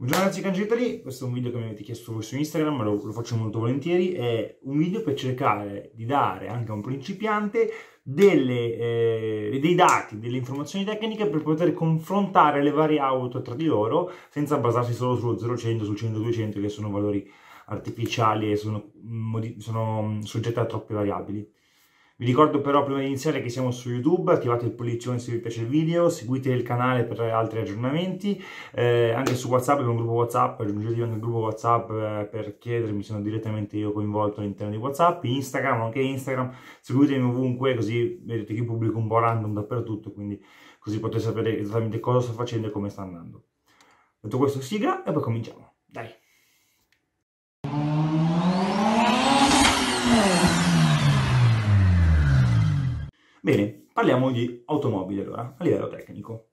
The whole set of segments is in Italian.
Buongiorno ragazzi cangittari, questo è un video che mi avete chiesto voi su Instagram, ma lo, lo, faccio molto volentieri, è un video per cercare di dare anche a un principiante delle, eh, dei dati, delle informazioni tecniche per poter confrontare le varie auto tra di loro senza basarsi solo sullo 0-100, sul 100-200 che sono valori artificiali e sono, sono soggette a troppe variabili. Vi ricordo però prima di iniziare che siamo su YouTube, attivate il pollicione se vi piace il video, seguite il canale per altri aggiornamenti, eh, anche su WhatsApp abbiamo un gruppo WhatsApp, aggiungetevi anche il gruppo WhatsApp eh, per chiedermi, sono direttamente io coinvolto all'interno di WhatsApp, Instagram, anche Instagram, seguitemi ovunque così vedete che pubblico un po' random dappertutto, quindi così potete sapere esattamente cosa sto facendo e come sta andando. Detto questo sigla e poi cominciamo, dai! Bene, parliamo di automobili allora, a livello tecnico.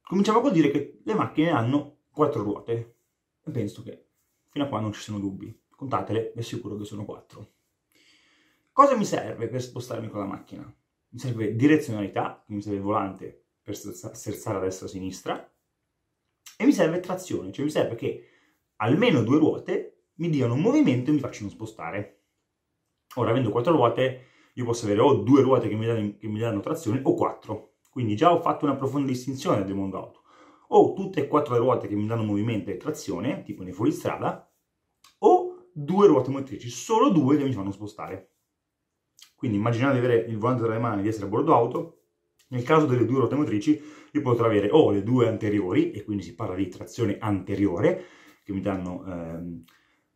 Cominciamo col dire che le macchine hanno quattro ruote e penso che fino a qua non ci siano dubbi. Contatele, vi assicuro che sono quattro. Cosa mi serve per spostarmi con la macchina? Mi serve direzionalità, mi serve il volante per sterzare a destra e a sinistra, e mi serve trazione, cioè mi serve che almeno due ruote mi diano un movimento e mi facciano spostare. Ora, avendo quattro ruote, io posso avere o due ruote che mi, danno, che mi danno trazione o quattro. Quindi già ho fatto una profonda distinzione del mondo auto. O tutte e quattro le ruote che mi danno movimento e trazione, tipo nei fuoristrada, o due ruote motrici, solo due che mi fanno spostare. Quindi immaginate di avere il volante tra le mani, di essere a bordo auto, nel caso delle due ruote motrici io potrò avere o le due anteriori, e quindi si parla di trazione anteriore, che mi danno... Ehm,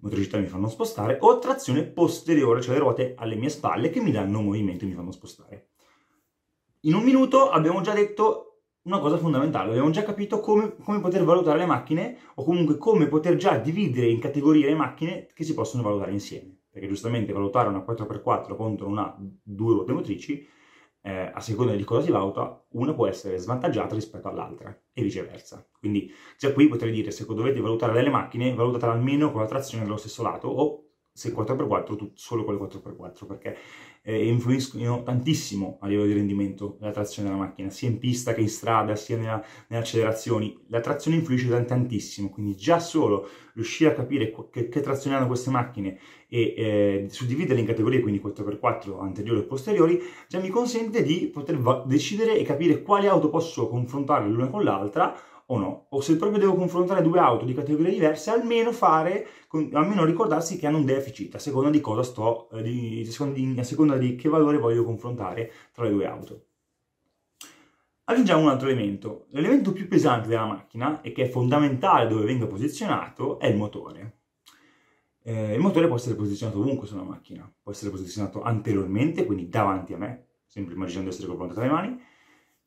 motricità mi fanno spostare, o trazione posteriore, cioè le ruote alle mie spalle che mi danno movimento e mi fanno spostare. In un minuto abbiamo già detto una cosa fondamentale, abbiamo già capito come, come, poter valutare le macchine o comunque come poter già dividere in categorie le macchine che si possono valutare insieme. Perché giustamente valutare una 4x4 contro una due ruote motrici eh, a seconda di cosa si valuta, una può essere svantaggiata rispetto all'altra e viceversa. Quindi già qui potrei dire, se dovete valutare delle macchine, valutatela almeno con la trazione dello stesso lato o se 4x4 solo con le 4x4 perché eh, influiscono tantissimo a livello di rendimento la trazione della macchina sia in pista che in strada sia nella, nelle accelerazioni. La trazione influisce tantissimo quindi già solo riuscire a capire che, che trazione hanno queste macchine e eh, suddividerle in categorie quindi 4x4 anteriori e posteriori già mi consente di poter decidere e capire quali auto posso confrontare l'una con l'altra o no, o se proprio devo confrontare due auto di categorie diverse, almeno fare, almeno ricordarsi che hanno un deficit, a seconda di cosa sto, eh, di, a seconda di che valore voglio confrontare tra le due auto. Aggiungiamo un altro elemento. L'elemento più pesante della macchina, e che è fondamentale dove venga posizionato, è il motore. Eh, il motore può essere posizionato ovunque sulla macchina, può essere posizionato anteriormente, quindi davanti a me, sempre immaginando di essere confrontato alle mani,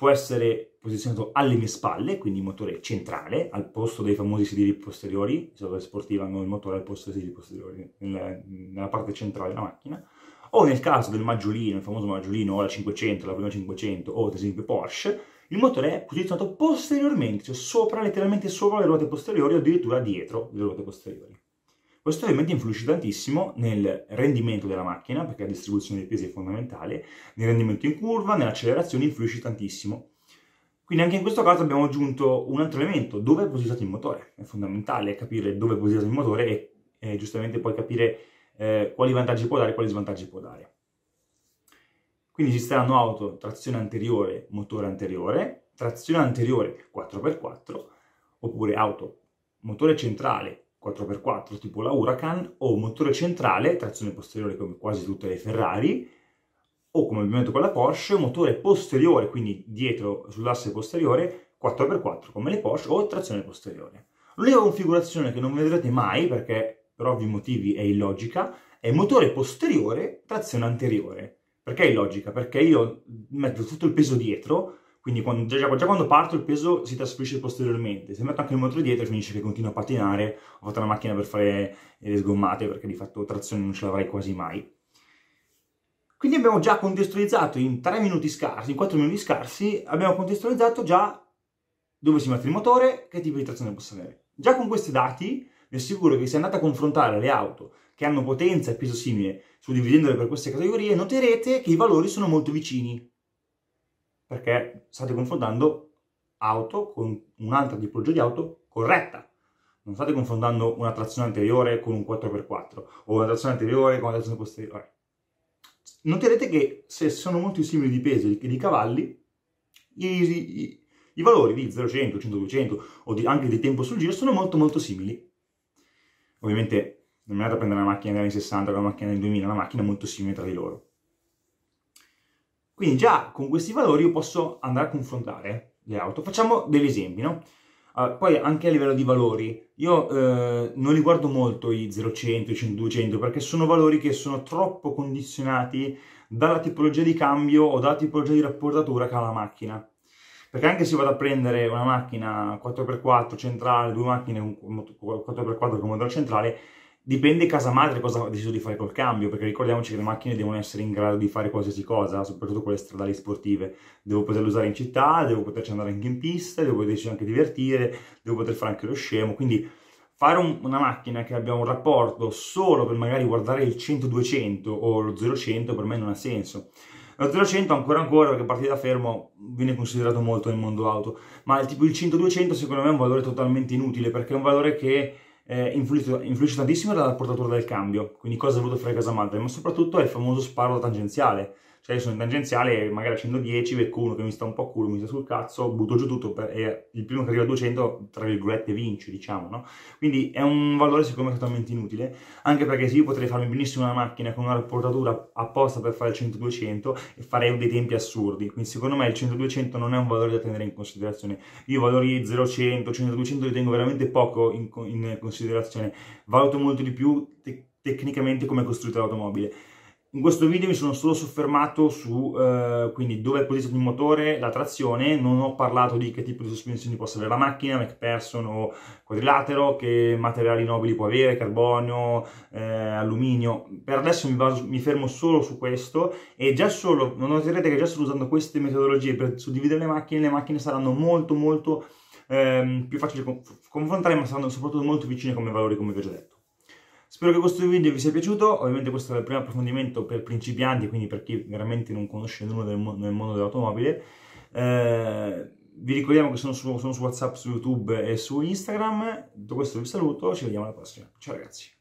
può essere posizionato alle mie spalle, quindi motore centrale, al posto dei famosi sedili posteriori, se sportiva hanno il motore al posto dei sedili posteriori, nella, nella, parte centrale della macchina, o nel caso del maggiolino, il famoso maggiolino, o la 500, la prima 500, o ad esempio Porsche, il motore è posizionato posteriormente, cioè sopra, letteralmente sopra le ruote posteriori o addirittura dietro le ruote posteriori. Questo ovviamente influisce tantissimo nel rendimento della macchina, perché la distribuzione dei pesi è fondamentale, nel rendimento in curva, nell'accelerazione influisce tantissimo. Quindi anche in questo caso abbiamo aggiunto un altro elemento, dove è posizionato il motore. È fondamentale capire dove è posizionato il motore e, e giustamente poi capire eh, quali vantaggi può dare e quali svantaggi può dare. Quindi esisteranno auto trazione anteriore, motore anteriore, trazione anteriore 4x4, oppure auto motore centrale 4x4 tipo la Huracan o motore centrale, trazione posteriore come quasi tutte le Ferrari, o come detto con la Porsche, motore posteriore, quindi dietro sull'asse posteriore, 4x4 come le Porsche o trazione posteriore. L'unica configurazione che non vedrete mai, perché per ovvi motivi è illogica, è motore posteriore, trazione anteriore. Perché è illogica? Perché io metto tutto il peso dietro, quindi quando, già, già, quando parto il peso si trasferisce posteriormente. Se metto anche il motore dietro finisce che continua a pattinare. Ho fatto una macchina per fare le sgommate perché di fatto trazione non ce l'avrei quasi mai. Quindi abbiamo già contestualizzato in 3 minuti scarsi, in 4 minuti scarsi, abbiamo contestualizzato già dove si mette il motore, che tipo di trazione posso avere. Già con questi dati vi assicuro che se andate a confrontare le auto che hanno potenza e peso simile, suddividendole per queste categorie, noterete che i valori sono molto vicini perché state confrontando auto con un'altra tipologia di auto corretta. Non state confondendo una trazione anteriore con un 4x4 o una trazione anteriore con una trazione posteriore. Noterete che se sono molto simili di peso e di cavalli, i, i, i, valori di 0, 100, 100, 200 o di, anche di tempo sul giro sono molto molto simili. Ovviamente non è andato a prendere una macchina degli anni 60 o una macchina del 2000, una macchina molto simile tra di loro. Quindi già con questi valori io posso andare a confrontare le auto. Facciamo degli esempi, no? Uh, poi anche a livello di valori, io uh, non li guardo molto i 0,100, i 100, 200 perché sono valori che sono troppo condizionati dalla tipologia di cambio o dalla tipologia di rapportatura che ha la macchina. Perché anche se vado a prendere una macchina 4x4 centrale, due macchine 4x4 con modello centrale, Dipende casa madre cosa ha deciso di fare col cambio, perché ricordiamoci che le macchine devono essere in grado di fare qualsiasi cosa, soprattutto quelle stradali sportive. Devo poterle usare in città, devo poterci andare anche in pista, devo poterci anche divertire, devo poter fare anche lo scemo. Quindi fare un, una macchina che abbia un rapporto solo per magari guardare il 100-200 o lo 0-100 per me non ha senso. Lo 0-100 ancora ancora perché partire da fermo viene considerato molto nel mondo auto, ma il tipo il 100-200 secondo me è un valore totalmente inutile perché è un valore che eh, influisce, influisce, tantissimo dalla portatura del cambio, quindi cosa è voluto fare casa madre, ma soprattutto è il famoso sparo tangenziale, cioè io sono in tangenziale magari a 110, becco uno che mi sta un po' a culo, mi sta sul cazzo, butto giù tutto per, e il primo che arriva a 200, tra virgolette, vince, diciamo, no? Quindi è un valore secondo me totalmente inutile, anche perché se io potrei farmi benissimo una macchina con una portatura apposta per fare il 100-200 e farei dei tempi assurdi, quindi secondo me il 100-200 non è un valore da tenere in considerazione. Io valori 0-100, 100-200 li tengo veramente poco in, in considerazione, valuto molto di più te tecnicamente come è costruita l'automobile. In questo video mi sono solo soffermato su eh, quindi dove è posizionato il motore, la trazione, non ho parlato di che tipo di sospensioni possa avere la macchina, MacPherson o quadrilatero, che materiali nobili può avere, carbonio, eh, alluminio. Per adesso mi, baso, mi, fermo solo su questo e già solo, non noterete che già solo usando queste metodologie per suddividere le macchine, le macchine saranno molto molto ehm, più facili da confrontare, ma saranno soprattutto molto vicine come valori come vi ho già detto. Spero che questo video vi sia piaciuto, ovviamente questo è il primo approfondimento per principianti, quindi per chi veramente non conosce nulla del, nel mondo dell'automobile. Eh, vi ricordiamo che sono su, sono su WhatsApp, su YouTube e su Instagram. Tutto questo vi saluto, ci vediamo alla prossima. Ciao ragazzi!